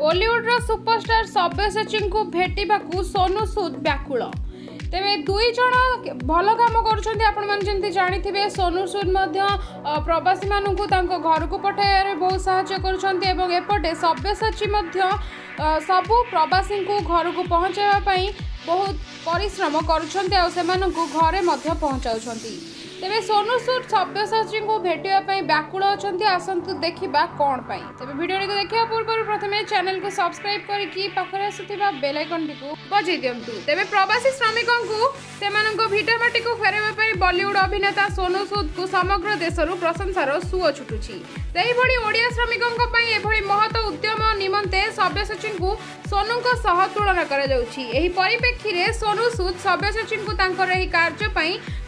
ବଲିଉଡର ସୁପରଷ୍ଟାର ସବ୍ୟସାଚୀଙ୍କୁ ଭେଟିବାକୁ ସୋନୁ ସୁଦ୍ ବ୍ୟାକୁଳ ତେବେ ଦୁଇ ଜଣ ଭଲ କାମ କରୁଛନ୍ତି ଆପଣମାନେ ଯେମିତି ଜାଣିଥିବେ ସୋନୁ ସୁଦ ମଧ୍ୟ ପ୍ରବାସୀମାନଙ୍କୁ ତାଙ୍କ ଘରକୁ ପଠାଇବାରେ ବହୁତ ସାହାଯ୍ୟ କରୁଛନ୍ତି ଏବଂ ଏପଟେ ସବ୍ୟସାଚୀ ମଧ୍ୟ ସବୁ ପ୍ରବାସୀଙ୍କୁ ଘରକୁ ପହଞ୍ଚାଇବା ପାଇଁ ବହୁତ ପରିଶ୍ରମ କରୁଛନ୍ତି ଆଉ ସେମାନଙ୍କୁ ଘରେ ମଧ୍ୟ ପହଞ୍ଚାଉଛନ୍ତି ᱛᱮમે ᱥᱚᱱᱩᱥᱩᱫ ᱥᱚᱵᱭᱥᱟᱪᱤᱱ ᱠᱚ ᱵᱷᱮᱴᱤᱭᱟ ᱯᱮ ᱵᱟᱠᱩᱲ ᱟᱪᱷᱱᱛᱮ ᱟᱥᱟᱱᱛᱩ ᱫᱮᱠᱷᱤᱵᱟ ᱠᱚᱱ ᱯᱟᱭ ᱛᱮᱵᱮ ᱵᱤᱰᱤᱭᱚ ᱨᱮ ᱠᱚ ᱫᱮᱠᱷᱤᱭᱟ ᱯᱩᱨᱵᱚᱨ ᱯᱨᱚᱛᱷᱚᱢᱮ ᱪᱮᱱᱮᱞ ᱠᱚ ᱥᱚᱵᱥᱠᱨᱟᱭᱤᱵ ᱠᱟᱨᱤ ᱠᱤ ᱯᱟᱠᱷᱨᱟ ᱥᱮ ᱛᱤᱵᱟ ᱵᱮᱞ ᱟᱭᱠᱚᱱ ᱵᱤᱠᱚ ᱵᱟᱡᱟᱭ ᱫᱤᱭᱟᱢ ᱛᱩ ᱛᱮᱵᱮ ᱯᱨᱚᱵᱟᱥᱤ ᱥᱨᱟᱢᱤᱠᱚᱱ ᱠᱚ ᱥᱮᱢᱟᱱᱚᱱ ᱠᱚ ᱵᱷᱤᱴᱟᱢᱟᱴᱤ ᱠᱚ ᱯᱷᱮᱨᱮ ᱯᱟᱭ ᱵᱚᱞᱤᱣᱩ��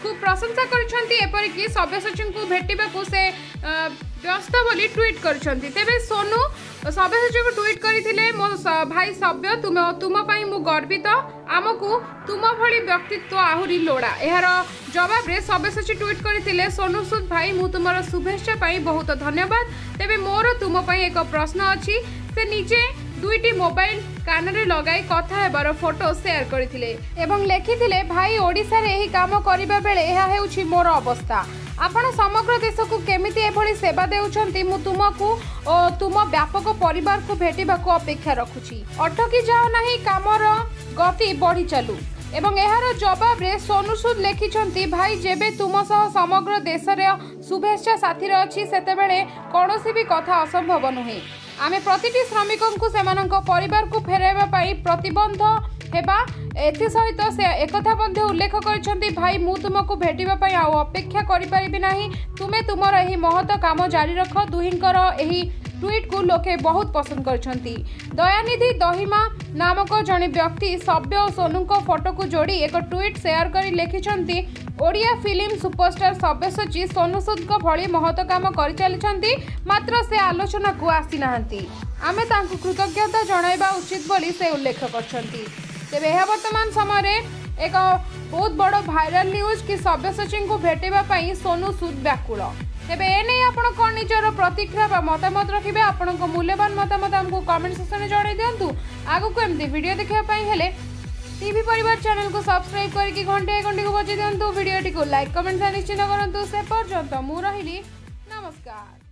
খুব প্রশংসা করেছেন এপরিকি সব্যসাচী ভেটবা সে ব্যস্ত বলে ট্যুইট করেছেন তেমনি সোনু সব্যসাচী ট্যুইট করে মো ভাই সভ্য তুম তুমপাই মু গর্বিত আমকু তুম ভি ব্যক্তিত্ব আহরি লোড়া এর জবাবে সব্যসাচী ট্যুইট করে সোনু সুদ ভাই মু তোমার শুভেচ্ছা পাই বহুত ধন্যবাদ তেমনি মোর তুমপাই এক প্রশ্ন অছি সে নিজে দুইটি মোবাইল কাନରେ ଲଗାଇ କଥା ହେବାର ଫଟୋ ସେୟାର କରିଥିଲେ ଏବଂ ଲେଖିଥିଲେ ଭାଇ ଓଡ଼ିଶାରେ ଏହି କାମ କରିବା ବେଳେ ଏହା ହେଉଛି ମୋର ଅବସ୍ଥା ଆପଣ ସମଗ୍ର ଦେଶକୁ କେମିତି ଏଭଳି ସେବା ଦେଉଛନ୍ତି ମୁଁ ତୁମକୁ ଓ ତୁମ ବ୍ୟାପକ ପରିବାରକୁ ଭେଟିବାକୁ ଅପେକ୍ଷା ରଖୁଛି ଅଟକି ଯାଅ ନାହିଁ କାମର ଗତି ବଢ଼ି ଚାଲୁ ଏବଂ ଏହାର ଜବାବରେ ସୋନୁ ସୁଦ ଲେଖିଛନ୍ତି ଭାଇ ଯେବେ ତୁମ ସହ ସମଗ୍ର ଦେଶରେ ଶୁଭେଚ୍ଛା ସାଥିରେ ଅଛି ସେତେବେଳେ କୌଣସି ବି କଥା ଅସମ୍ଭବ ନୁହେଁ आम प्रति श्रमिकों से पर फेरवाई प्रतबंध होती से एक उल्लेख कर भाई मु तुमको भेटापी आपेक्षा करमें तुम यही महत काम जारी रख दुहर यही ট্যুইটকু লোকে বহুত পছন্দ করছেন দয়ানিধি দহিমা নামক জনে ব্যক্তি সভ্য ও সোনুঙ্ ফটোকু যোড়ি এক ট্যুইট সেয়ার করে লিখিছেন ଓଡ଼ିଆ ଫିଲ୍ମ ସୁପରଷ୍ଟାର ସବ୍ୟସାଚୀ ସୋନୁସୁଦଙ୍କ ଭଳି ମହତ କାମ କରିଚାଲିଛନ୍ତି ମାତ୍ର ସେ ଆଲୋଚନାକୁ ଆସିନାହାନ୍ତି ଆମେ ତାଙ୍କୁ କୃତଜ୍ଞତା ଜଣାଇବା ଉଚିତ ବୋଲି ସେ ଉଲ୍ଲେଖ କରିଛନ୍ତି ତେବେ ଏହା ବର୍ତ୍ତମାନ ସମୟରେ ଏକ ବହୁତ ବଡ଼ ଭାଇରାଲ ନ୍ୟୁଜ୍ କି ସବ୍ୟସାଚୀଙ୍କୁ ଭେଟିବା ପାଇଁ ସୋନୁ ସୁଦ୍ ବ୍ୟାକୁଳ ତେବେ ଏନେଇ ଆପଣ କ'ଣ ନିଜର ପ୍ରତିକ୍ରିୟା ବା ମତାମତ ରଖିବେ ଆପଣଙ୍କ ମୂଲ୍ୟବାନ ମତାମତ ଆମକୁ କମେଣ୍ଟ ସେକ୍ସନରେ ଜଣାଇ ଦିଅନ୍ତୁ ଆଗକୁ ଏମିତି ଭିଡ଼ିଓ ଦେଖିବା ପାଇଁ ହେଲେ টিভি পরিবার চ্যানেলকে সাবস্ক্রাইব করিকি ঘণ্টায় ঘণ্টিকে বজাই দিও ভিডিওটি লাইক কমেন্ট নিশ্চিত করতু সে পর্যন্ত মু রহিলি নমস্কার